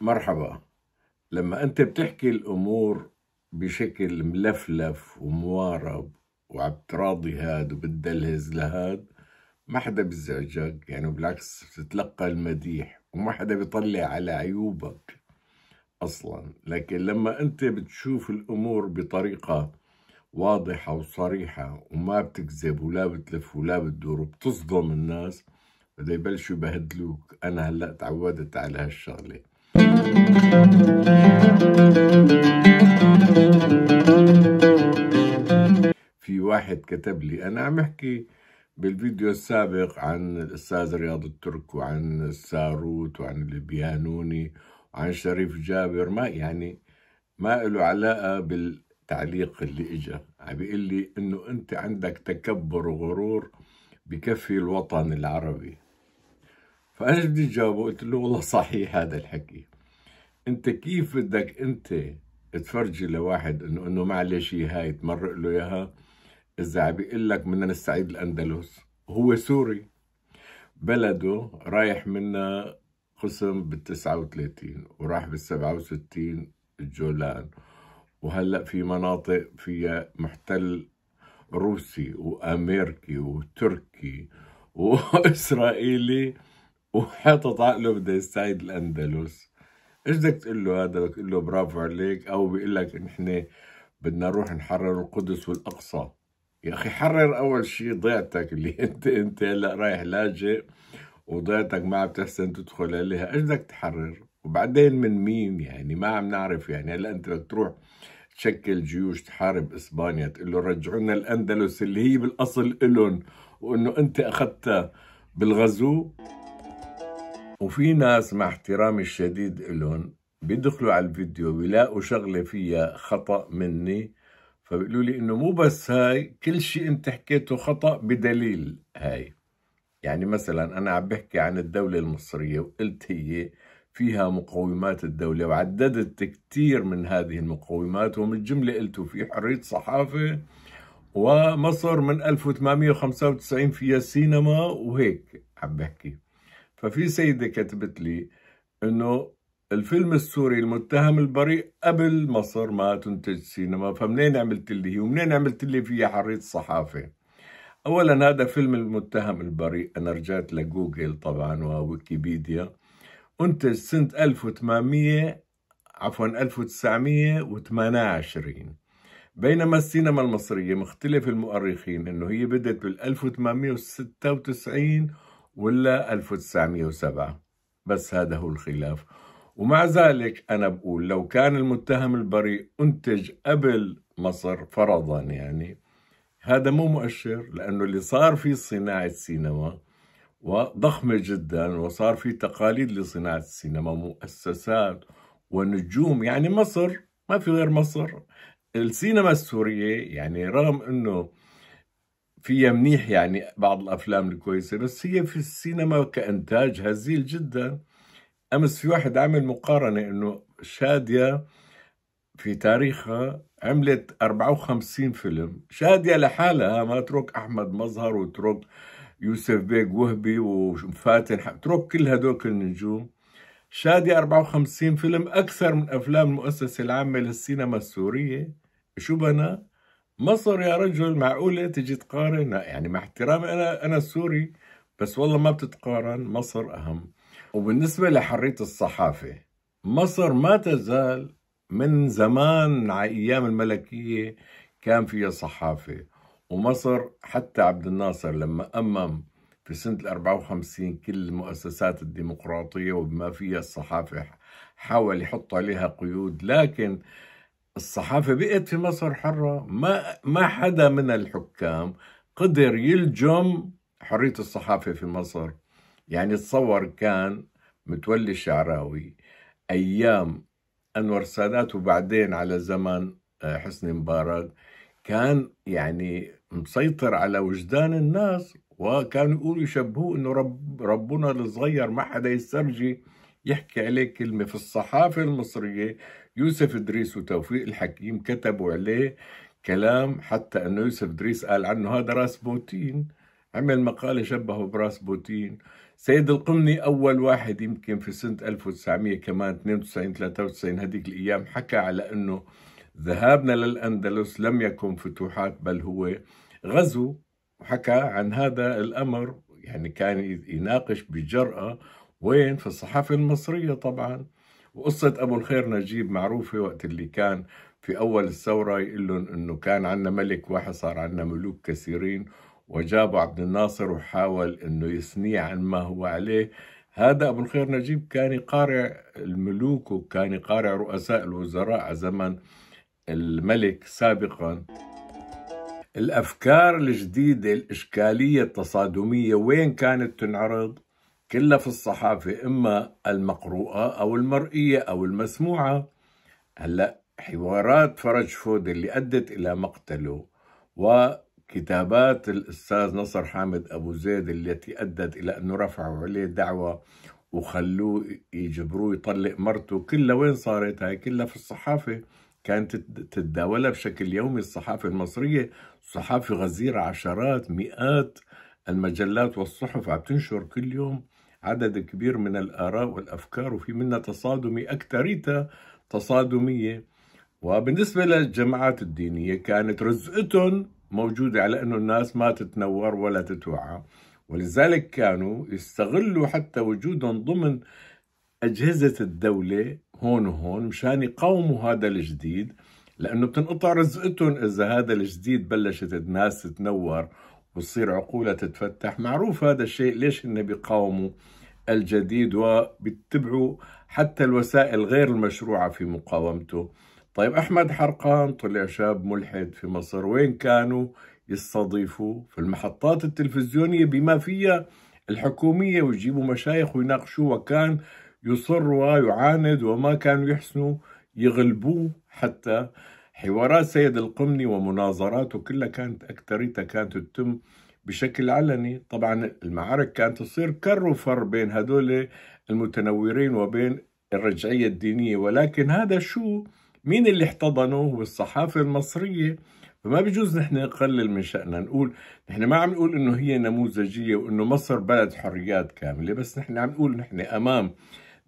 مرحبا. لما أنت بتحكي الأمور بشكل ملفلف وموارب وعم تراضي هاد وبتدلهز لهاد ما حدا بيزعجك يعني بالعكس بتتلقى المديح وما حدا بيطلع على عيوبك أصلا. لكن لما أنت بتشوف الأمور بطريقة واضحة وصريحة وما بتكذب ولا بتلف ولا بتدور وبتصدم الناس بده يبلشوا يبهدلوك أنا هلأ تعودت على هالشغلة. في واحد كتب لي أنا عم أحكي بالفيديو السابق عن الأستاذ رياض الترك وعن الساروت وعن البيانوني وعن شريف جابر. ما يعني ما له علاقة بالتعليق اللي إجا. عم بيقول لي إنه أنت عندك تكبر وغرور بكفي الوطن العربي. فأنا بدي جاوبه قلت له والله صحيح هذا الحكي. أنت كيف بدك أنت تفرجي لواحد انه إنه معلش هاي تمرق له إياها؟ إذا عم بيقول لك بدنا نستعيد الأندلس هو سوري. بلده رايح منا قسم بال 39 وراح بال 67 الجولان وهلأ في مناطق فيها محتل روسي وأمريكي وتركي وإسرائيلي وحاطط عقله بده يستعيد الأندلس. إيش بدك تقول له هذا؟ بدك تقول له برافو عليك. أو بيقول لك نحن بدنا نروح نحرر القدس والأقصى. يا أخي حرر أول شيء ضيعتك اللي انت أنت هلأ رايح لاجئ وضيعتك ما عم تحسن تدخل عليها. إيش بدك تحرر؟ وبعدين من مين يعني؟ ما عم نعرف يعني. هلأ أنت بدك تروح تشكل جيوش تحارب إسبانيا تقول له رجعونا الأندلس اللي هي بالأصل الن وإنه أنت أخذتها بالغزو. وفي ناس مع احترامي الشديد لهم بيدخلوا على الفيديو بيلاقوا شغلة فيها خطأ مني فبيقولوا لي إنه مو بس هاي كل شيء أنت حكيته خطأ بدليل هاي. يعني مثلا أنا عم بحكي عن الدولة المصرية وقلت هي فيها مقومات الدولة وعددت كثير من هذه المقومات ومن الجملة قلت في حرية صحافة ومصر من 1895 فيها سينما وهيك عم بحكي. ففي سيدة كتبت لي إنه الفيلم السوري المتهم البريء قبل مصر ما تنتج سينما فمنين عملت لي ومنين عملت لي فيها حرية الصحافة؟ اولا هذا فيلم المتهم البريء أنا رجعت لجوجل طبعا وويكيبيديا أنتج سنة 1800 عفوا 1928 بينما السينما المصرية مختلف المؤرخين إنه هي بدت بال 1896 ولا 1907 بس هذا هو الخلاف. ومع ذلك أنا بقول لو كان المتهم البريء أنتج قبل مصر فرضا يعني هذا مو مؤشر لأنه اللي صار في صناعة سينما وضخمة جدا وصار في تقاليد لصناعة السينما مؤسسات ونجوم. يعني مصر ما في غير مصر. السينما السورية يعني رغم أنه فيها منيح يعني بعض الأفلام الكويسة بس هي في السينما كإنتاج هزيل جدا. أمس في واحد عمل مقارنة إنه شادية في تاريخها عملت 54 فيلم. شادية لحالها ما ترك أحمد مظهر وترك يوسف بيك وهبي وفاتن ترك كل هدول النجوم شادية 54 فيلم أكثر من أفلام المؤسسة العامة للسينما السورية. شو بنا؟ مصر يا رجل معقولة تجي تقارن؟ يعني مع احترامي أنا أنا سوري بس والله ما بتتقارن. مصر أهم. وبالنسبة لحرية الصحافة مصر ما تزال من زمان على أيام الملكية كان فيها صحافة. ومصر حتى عبد الناصر لما أمم في سنة ال 54 كل المؤسسات الديمقراطية وبما فيها الصحافة حاول يحط عليها قيود. لكن الصحافة بقت في مصر حرة ما ما حدا من الحكام قدر يلجم حرية الصحافة في مصر. يعني تصور كان متولي الشعراوي أيام أنور السادات وبعدين على زمان آه، حسني مبارك كان يعني مسيطر على وجدان الناس وكانوا يقولوا يشبهوه إنه رب ربنا الصغير ما حدا يسترجي يحكي عليه كلمة. في الصحافة المصرية يوسف إدريس وتوفيق الحكيم كتبوا عليه كلام حتى أنه يوسف إدريس قال عنه هذا راس بوتين. عمل مقالة شبهه براس بوتين. سيد القمني أول واحد يمكن في سنة 1900 كمان 92 93 هذيك الأيام حكى على أنه ذهابنا للأندلس لم يكن فتوحات بل هو غزو. وحكى عن هذا الأمر يعني كان يناقش بجرأة وين؟ في الصحافة المصرية طبعا. وقصة أبو الخير نجيب معروفة وقت اللي كان في أول الثورة يقول لهم إنه كان عندنا ملك واحد صار عندنا ملوك كثيرين وجابوا عبد الناصر وحاول إنه يثنيه عن ما هو عليه. هذا أبو الخير نجيب كان يقارع الملوك وكان يقارع رؤساء الوزراء على زمن الملك سابقا. الأفكار الجديدة الإشكالية التصادمية وين كانت تنعرض؟ كلها في الصحافة إما المقروءة أو المرئية أو المسموعة. هلأ حوارات فرج فود اللي أدت إلى مقتله وكتابات الأستاذ نصر حامد أبو زيد التي أدت إلى أنه رفعوا عليه دعوة وخلوه يجبروه يطلق مرته. كلها وين صارت؟ هاي كلها في الصحافة. كانت تتداولها بشكل يومي. الصحافة المصرية صحافة غزيرة عشرات مئات المجلات والصحف عم تنشر كل يوم. عدد كبير من الآراء والأفكار وفي منها تصادمي أكثريتها تصادمية. وبالنسبة للجماعات الدينية كانت رزقتهم موجودة على أنه الناس ما تتنور ولا تتوعى. ولذلك كانوا يستغلوا حتى وجودهم ضمن أجهزة الدولة هون وهون مشان يقاوموا هذا الجديد. لأنه بتنقطع رزقتهم إذا هذا الجديد بلشت الناس تتنور وتصير عقولها تتفتح. معروف هذا الشيء ليش هن بيقاوموا الجديد وبيتبعوا حتى الوسائل غير المشروعة في مقاومته؟ طيب أحمد حرقان طلع شاب ملحد في مصر. وين كانوا يستضيفوا؟ في المحطات التلفزيونية بما فيها الحكومية ويجيبوا مشايخ ويناقشوه وكان يصر ويعاند وما كانوا يحسنوا يغلبوه حتى حوارات سيد القمني ومناظراته كلها كانت أكثريتها كانت تتم بشكل علني. طبعا المعارك كانت تصير كر وفر بين هدول المتنورين وبين الرجعية الدينية. ولكن هذا شو؟ مين اللي احتضنه هو الصحافة المصرية. فما بيجوز نحن نقلل من شأننا نقول نحن ما عم نقول إنه هي نموذجية وإنه مصر بلد حريات كاملة بس نحن عم نقول نحن أمام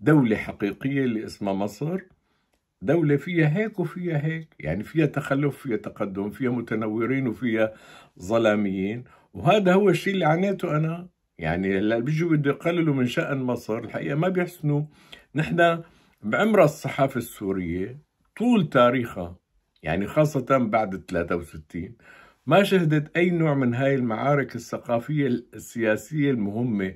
دولة حقيقية اللي اسمها مصر. دولة فيها هيك وفيها هيك. يعني فيها تخلف فيها تقدم فيها متنورين وفيها ظلاميين. وهذا هو الشيء اللي عانيته أنا. يعني هلا بيجوا بده يقللوا من شأن مصر. الحقيقة ما بيحسنوا. نحن بعمر الصحافة السورية طول تاريخها يعني خاصة بعد 63 ما شهدت أي نوع من هاي المعارك الثقافية السياسية المهمة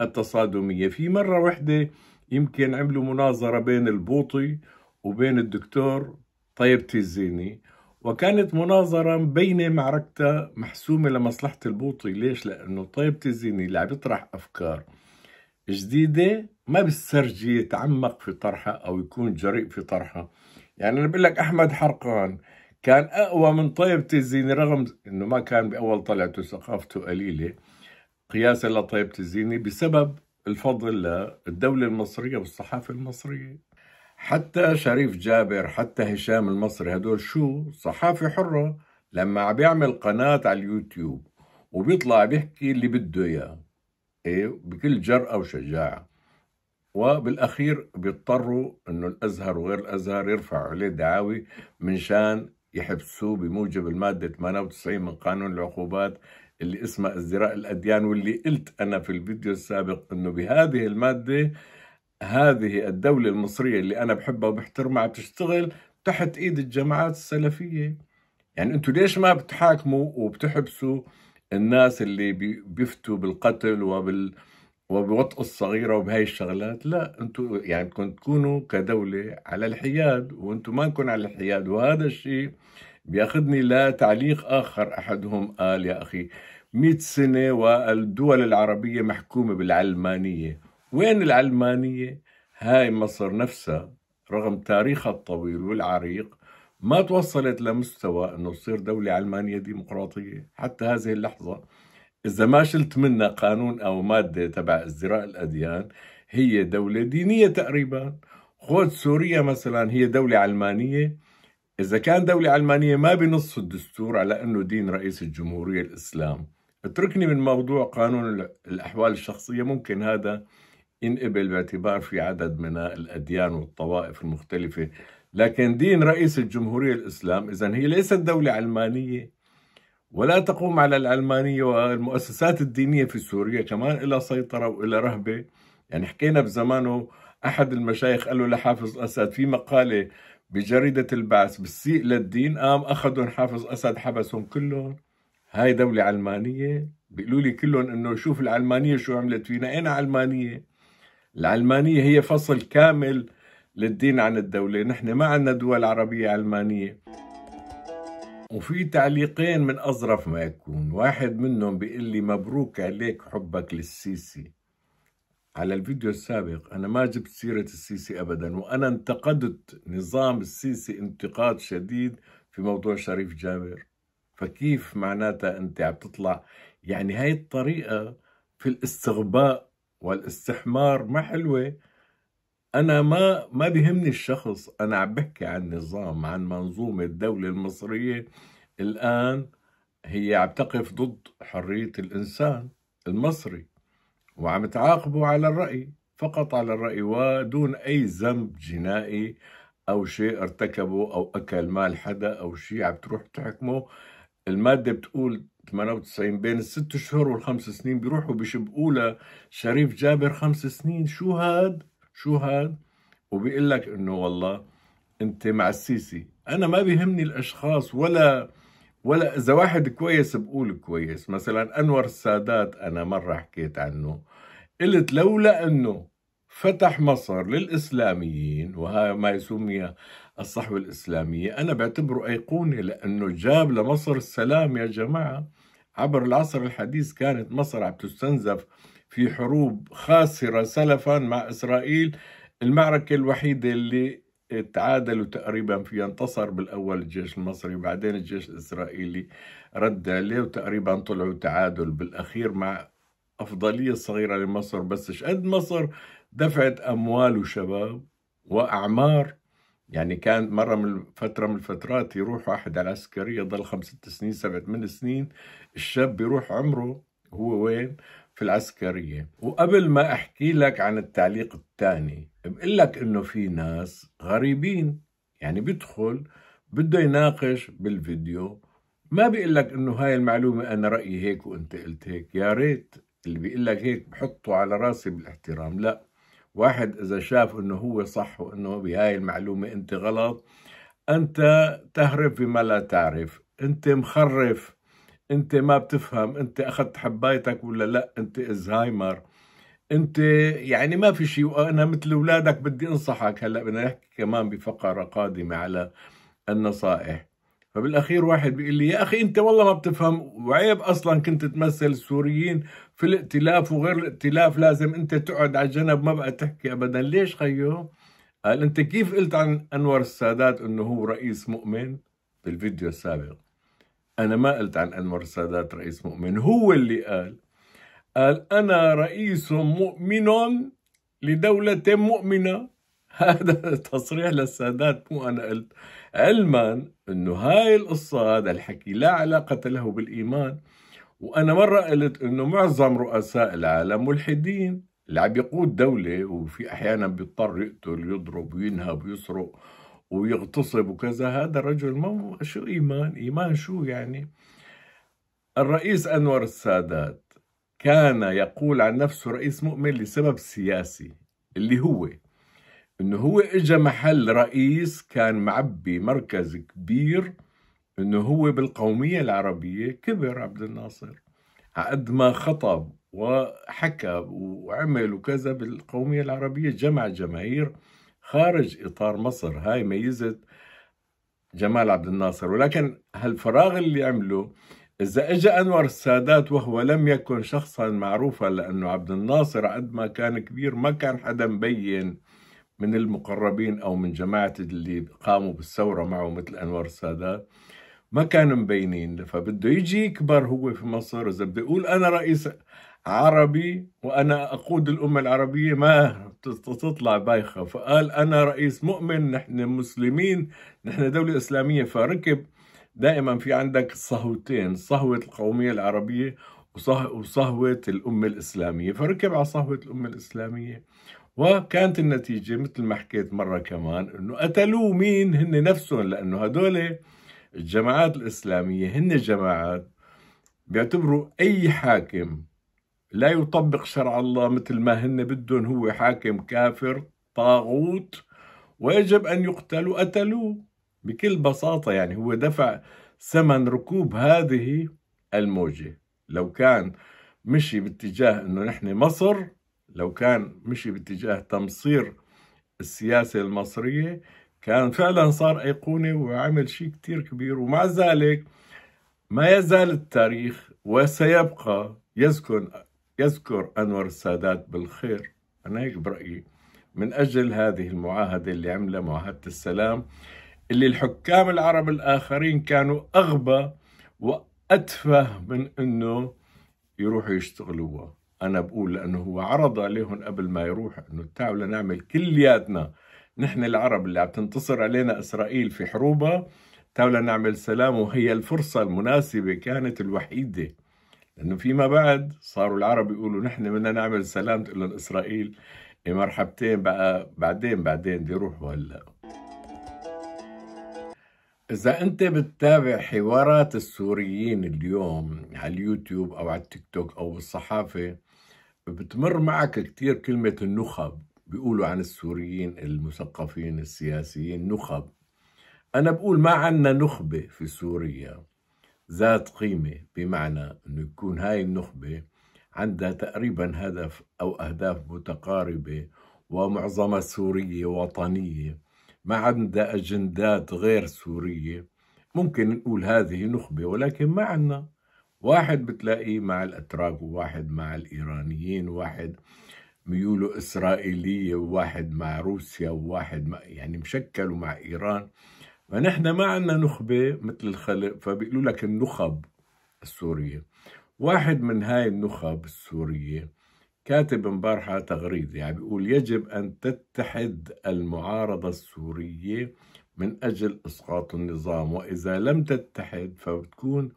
التصادمية. في مرة واحدة يمكن عملوا مناظرة بين البوطي وبين الدكتور طيب تيزيني وكانت مناظرة مبينة معركتها محسومة لمصلحة البوطي. ليش؟ لأنه طيب تيزيني اللي عم يطرح أفكار جديدة ما بيسترجي يتعمق في طرحها أو يكون جريء في طرحها. يعني أنا بقول لك أحمد حرقان كان أقوى من طيب تيزيني رغم أنه ما كان بأول طلعته ثقافته قليلة قياسا لطيب تيزيني بسبب الفضل للدولة المصرية والصحافة المصرية. حتى شريف جابر حتى هشام المصري هدول شو؟ صحافة حرة. لما عم بيعمل قناة على اليوتيوب وبيطلع بيحكي اللي بده إياه إيه؟ بكل جرأة وشجاعة. وبالأخير بيضطروا إنه الأزهر وغير الأزهر يرفعوا عليه دعاوي من شان يحبسوه بموجب المادة 98 من قانون العقوبات اللي اسمها ازدراء الأديان واللي قلت أنا في الفيديو السابق أنه بهذه المادة هذه الدولة المصرية اللي أنا بحبها وبحترمها بتشتغل تحت إيد الجماعات السلفية. يعني أنتوا ليش ما بتحاكموا وبتحبسوا الناس اللي بيفتوا بالقتل وبال وبوطء الصغيرة وبهاي الشغلات؟ لا أنتوا يعني بدكم تكونوا كدولة على الحياد وأنتوا ما نكون على الحياد. وهذا الشيء بيأخذني لتعليق آخر أحدهم قال يا أخي مئة سنة والدول العربية محكومة بالعلمانية. وين العلمانية؟ هاي مصر نفسها رغم تاريخها الطويل والعريق ما توصلت لمستوى أنه تصير دولة علمانية ديمقراطية. حتى هذه اللحظة إذا ما شلت منها قانون أو مادة تبع ازدراء الأديان هي دولة دينية تقريبا. خذ سوريا مثلا هي دولة علمانية. إذا كان دولة علمانية ما بنص الدستور على أنه دين رئيس الجمهورية الإسلام. اتركني من موضوع قانون الأحوال الشخصية ممكن هذا ينقبل باعتبار في عدد من الأديان والطوائف المختلفة. لكن دين رئيس الجمهورية الإسلام إذا هي ليست دولة علمانية ولا تقوم على العلمانية والمؤسسات الدينية في سوريا كمان إلى سيطرة وإلى رهبة. يعني حكينا بزمانه أحد المشايخ قال له لحافظ أسد في مقالة بجريدة البعث بالسيء للدين قام أخذهم حافظ أسد حبسهم كلهم. هاي دولة علمانية بيقولوا لي كلهم إنه شوف العلمانية شو عملت فينا أين علمانية؟ العلمانية هي فصل كامل للدين عن الدولة. نحن ما عندنا دول عربية علمانية وفي تعليقين من أظرف ما يكون. واحد منهم بيقول لي مبروك عليك حبك للسيسي. على الفيديو السابق أنا ما جبت سيرة السيسي أبدا وأنا انتقدت نظام السيسي انتقاد شديد في موضوع شريف جابر. فكيف معناتها أنت عم تطلع؟ يعني هاي الطريقة في الاستغباء والاستحمار ما حلوة. أنا ما ما بيهمني الشخص أنا عم بحكي عن نظام عن منظومة الدولة المصرية. الآن هي عم تقف ضد حرية الإنسان المصري وعم تعاقبوا على الرأي فقط على الرأي ودون أي ذنب جنائي أو شيء ارتكبه أو أكل مال حدا أو شيء عم تروح تحكمه. المادة بتقول 98 بين الست شهور والخمس سنين بيروحوا بيشبقوا شريف جابر خمس سنين. شو هاد؟ شو هاد؟ وبيقول لك إنه والله أنت مع السيسي. أنا ما بيهمني الأشخاص ولا ولا إذا واحد كويس بقول كويس. مثلا أنور السادات أنا مرة حكيت عنه. قلت لولا إنه فتح مصر للإسلاميين وهذا ما يسميها الصحوة الإسلامية. أنا بعتبره ايقونه لأنه جاب لمصر السلام يا جماعة. عبر العصر الحديث كانت مصر عم تستنزف في حروب خاسرة سلفا مع إسرائيل. المعركة الوحيدة اللي تعادلوا تقريبا فيها انتصر بالأول الجيش المصري وبعدين الجيش الإسرائيلي رد عليه وتقريبا طلعوا تعادل بالأخير مع أفضلية صغيرة لمصر. بس قد مصر دفعت أموال وشباب وأعمار يعني كان مرة من فترة من الفترات يروح واحد على العسكرية يضل خمس ست سنين سبع ثمان سنين الشاب بيروح عمره هو وين؟ في العسكرية. وقبل ما أحكي لك عن التعليق الثاني بقول لك إنه في ناس غريبين. يعني بيدخل بده يناقش بالفيديو. ما بيقول لك إنه هاي المعلومة أنا رأيي هيك وأنت قلت هيك. يا ريت اللي بيقول لك هيك بحطه على راسي بالإحترام. لا. واحد إذا شاف إنه هو صح وإنه بهاي المعلومة أنت غلط أنت تهرف بما لا تعرف أنت مخرف أنت ما بتفهم أنت أخذت حبايتك ولا لأ أنت إزهايمر أنت يعني ما في شيء وأنا مثل أولادك بدي أنصحك هلأ بدنا نحكي كمان بفقرة قادمة على النصائح. فبالأخير واحد بيقول لي يا أخي أنت والله ما بتفهم وعيب أصلا كنت تمثل السوريين في الائتلاف وغير الائتلاف لازم أنت تقعد على جنب ما بقى تحكي ابدا. ليش خيو؟ قال أنت كيف قلت عن أنور السادات إنه هو رئيس مؤمن؟ بالفيديو السابق. أنا ما قلت عن أنور السادات رئيس مؤمن هو اللي قال. قال أنا رئيس مؤمن لدولة مؤمنة. هذا تصريح للسادات مو أنا قلت. علما إنه هاي القصة هذا الحكي لا علاقة له بالإيمان. وأنا مرة قلت إنه معظم رؤساء العالم ملحدين اللي عم يقود دولة وفي أحيانا بيضطر يقتل يضرب وينهب ويسرق ويغتصب وكذا. هذا الرجل ما شو إيمان؟ إيمان شو يعني؟ الرئيس أنور السادات كان يقول عن نفسه رئيس مؤمن لسبب سياسي اللي هو إنه هو اجى محل رئيس كان معبي مركز كبير إنه هو بالقومية العربية كبر عبد الناصر. قد ما خطب وحكى وعمل وكذا بالقومية العربية جمع جماهير خارج إطار مصر. هاي ميزة جمال عبد الناصر. ولكن هالفراغ اللي عمله إذا إجا أنور السادات وهو لم يكن شخصا معروفا لأنه عبد الناصر قد ما كان كبير ما كان حدا مبين من المقربين أو من جماعة اللي قاموا بالثورة معه مثل أنور السادات ما كانوا مبينين. فبده يجي يكبر هو في مصر إذا بده يقول أنا رئيس عربي وأنا أقود الأمة العربية ما تطلع بايخة. فقال أنا رئيس مؤمن نحن مسلمين نحن دولة إسلامية. فركب دائما في عندك صهوتين صهوة القومية العربية وصهوة الأمة الإسلامية. فركب على صهوة الأمة الإسلامية. وكانت النتيجة مثل ما حكيت مرة كمان أنه قتلوه مين هن نفسهم لأنه هدول الجماعات الإسلامية هن جماعات بيعتبروا أي حاكم لا يطبق شرع الله مثل ما هن بدهم هو حاكم كافر طاغوت ويجب أن يقتل وقتلوه بكل بساطة. يعني هو دفع ثمن ركوب هذه الموجة. لو كان مشي باتجاه أنه نحن مصر لو كان مشي باتجاه تمصير السياسة المصرية كان فعلا صار أيقونة وعمل شيء كتير كبير. ومع ذلك ما يزال التاريخ وسيبقى يذكر يذكر أنور السادات بالخير. أنا هيك برأيي. من أجل هذه المعاهدة اللي عملها معاهدة السلام اللي الحكام العرب الآخرين كانوا أغبى وأتفه من أنه يروحوا يشتغلوها. أنا بقول لأنه هو عرض عليهم قبل ما يروح أنه تعالوا نعمل كلياتنا نحن العرب اللي عم تنتصر علينا إسرائيل في حروبها تعالوا نعمل سلام وهي الفرصة المناسبة كانت الوحيدة. لأنه فيما بعد صاروا العرب يقولوا نحن بدنا نعمل سلام تقول لهم إسرائيل إيه مرحبتين بقى بعدين بعدين بدي يروحوا هلا إذا أنت بتتابع حوارات السوريين اليوم على اليوتيوب أو على التيك توك أو بالصحافة بتمر معك كتير كلمة النخب بيقولوا عن السوريين المثقفين السياسيين نخب. أنا بقول ما عنا نخبة في سوريا ذات قيمة بمعنى أنه يكون هاي النخبة عندها تقريبا هدف أو أهداف متقاربة ومعظمها سورية وطنية. ما عندها أجندات غير سورية. ممكن نقول هذه نخبة ولكن ما عندنا واحد بتلاقيه مع الأتراك وواحد مع الإيرانيين وواحد ميوله إسرائيلية وواحد مع روسيا وواحد مع يعني مشكل مع إيران. فنحن ما عندنا نخبة مثل الخلق فبيقولوا لك النخب السورية. واحد من هاي النخب السورية كاتب امبارحة تغريدة يعني بيقول يجب أن تتحد المعارضة السورية من أجل إسقاط النظام وإذا لم تتحد فبتكون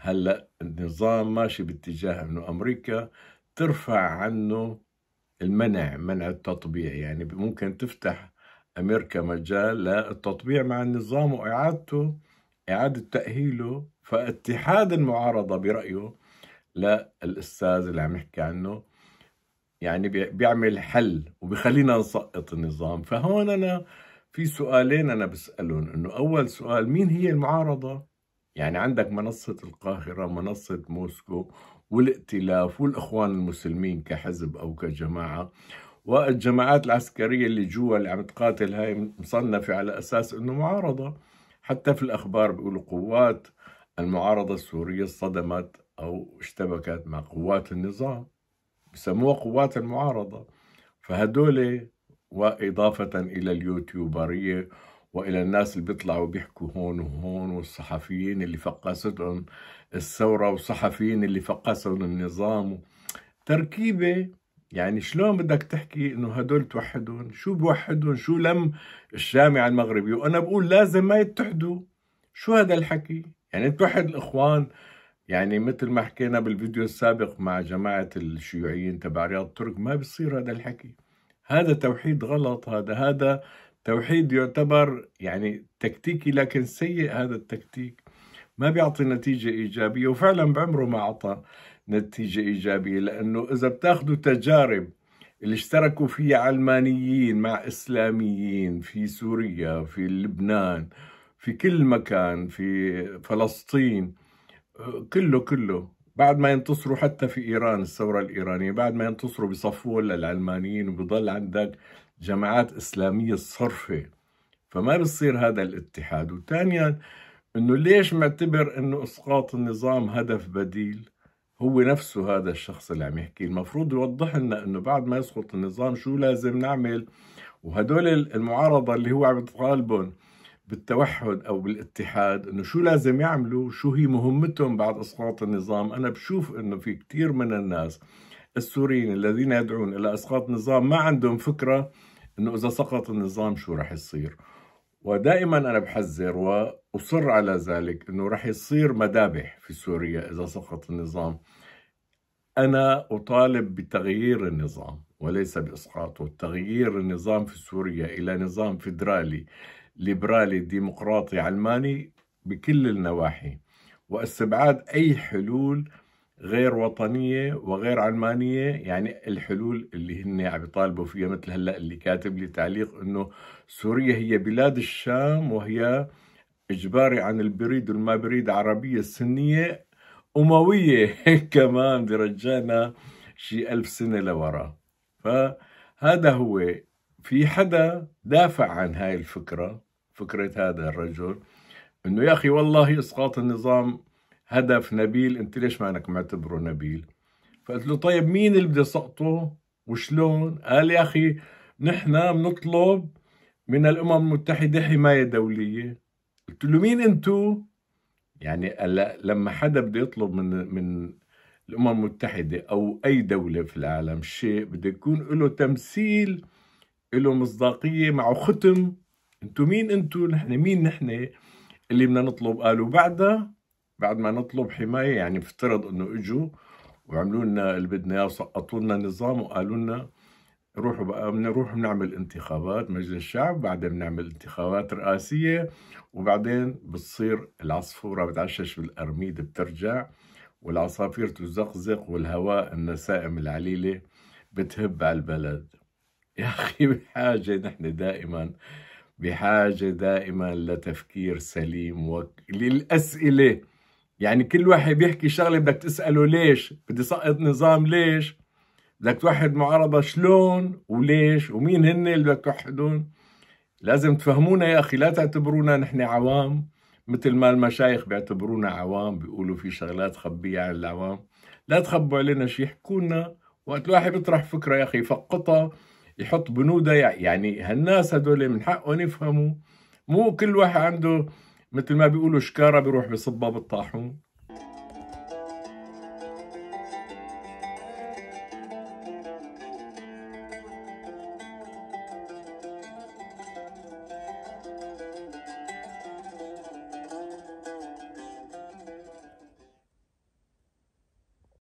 هلا النظام ماشي باتجاه انه أمريكا ترفع عنه المنع منع التطبيع. يعني ممكن تفتح أمريكا مجال للتطبيع مع النظام واعادته اعادة تأهيله فاتحاد المعارضة برأيه للأستاذ اللي عم يحكي عنه. يعني بيعمل حل وبخلينا نسقط النظام. فهون أنا في سؤالين أنا بسألهم إنه أول سؤال مين هي المعارضة؟ يعني عندك منصة القاهرة منصة موسكو والائتلاف والإخوان المسلمين كحزب أو كجماعة. والجماعات العسكرية اللي جوا اللي عم تقاتل هاي مصنفة على أساس إنه معارضة. حتى في الأخبار بيقولوا قوات المعارضة السورية اصطدمت أو اشتبكت مع قوات النظام. بسموها قوات المعارضة. فهدول وإضافة إلى اليوتيوبرية وإلى الناس اللي بيطلعوا بيحكوا هون وهون والصحفيين اللي فقستهم الثورة والصحفيين اللي فقسهم النظام. تركيبة يعني شلون بدك تحكي إنه هدول توحدون؟ شو بوحدون؟ شو لم الجامع المغربي؟ وأنا بقول لازم ما يتحدوا. شو هذا الحكي؟ يعني توحد الإخوان. يعني مثل ما حكينا بالفيديو السابق مع جماعة الشيوعيين تبع رياض ترك ما بيصير هذا الحكي. هذا توحيد غلط هذا هذا توحيد يعتبر يعني تكتيكي لكن سيء هذا التكتيك. ما بيعطي نتيجة إيجابية وفعلا بعمره ما أعطى نتيجة إيجابية لأنه إذا بتاخذوا تجارب اللي اشتركوا فيها علمانيين مع إسلاميين في سوريا في لبنان في كل مكان في فلسطين كله كله. بعد ما ينتصروا حتى في إيران الثورة الإيرانية بعد ما ينتصروا بصفوا للعلمانيين وبضل عندك جماعات إسلامية صرفة. فما بصير هذا الاتحاد. وثانيا إنه ليش معتبر إنه إسقاط النظام هدف بديل؟ هو نفسه هذا الشخص اللي عم يحكي. المفروض يوضح لنا إنه بعد ما يسقط النظام شو لازم نعمل؟ وهدول المعارضة اللي هو عم يطالبهم بالتوحد أو بالاتحاد إنه شو لازم يعملوا؟ شو هي مهمتهم بعد إسقاط النظام؟ أنا بشوف إنه في كثير من الناس السوريين الذين يدعون إلى إسقاط النظام ما عندهم فكرة إنه إذا سقط النظام شو راح يصير. ودائما أنا بحذر وأصر على ذلك إنه راح يصير مذابح في سوريا إذا سقط النظام. أنا أطالب بتغيير النظام وليس بإسقاطه. تغيير النظام في سوريا إلى نظام فيدرالي ليبرالي ديمقراطي علماني بكل النواحي. واستبعاد أي حلول غير وطنية وغير علمانية يعني الحلول اللي هن عم يطالبوا فيها مثل هلأ اللي كاتب لي تعليق إنه سوريا هي بلاد الشام وهي إجباري عن البريد والما بريد عربية سنية أموية كمان برجعنا شي ألف سنة لورا. فهذا هو. في حدا دافع عن هاي الفكرة فكرة هذا الرجل إنه يا أخي والله إسقاط النظام هدف نبيل انت ليش ما انك معتبره نبيل؟ فقلت له طيب مين اللي بده يسقطه؟ وشلون؟ قال يا أخي نحن بنطلب من الأمم المتحدة حماية دولية. قلت له مين أنتو؟ يعني لما حدا بده يطلب من من الأمم المتحدة أو أي دولة في العالم شيء بده يكون له تمثيل له مصداقية معه ختم. أنتو مين أنتو؟ نحن مين نحن اللي بدنا نطلب؟ قالوا بعدها بعد ما نطلب حماية يعني افترض إنه إجوا وعملوا لنا اللي بدنا إياه وسقطوا لنا نظام وقالوا لنا روحوا بقى بنروح بنعمل انتخابات مجلس الشعب بعدين بنعمل انتخابات رئاسية وبعدين بتصير العصفورة بتعشش بالأرميد بترجع والعصافير تزقزق والهواء النسائم العليلة بتهب على البلد. يا أخي بحاجة نحن دائما بحاجة دائما لتفكير سليم وللاسئله يعني كل واحد بيحكي شغلة بدك تسأله ليش بدي سقط نظام ليش بدك توحد معارضة شلون وليش ومين هن اللي بدك توحدون. لازم تفهمونا يا أخي لا تعتبرونا نحن عوام. مثل ما المشايخ بيعتبرونا عوام بيقولوا في شغلات خبية على العوام. لا تخبوا علينا شيء احكوا لنا. وقت الواحد بيطرح فكرة يا أخي يفقطها يحط بنودها. يعني هالناس هدول من حقهم يفهموا. مو كل واحد عنده مثل ما بيقولوا شكارة بيروح بصبها بالطاحون.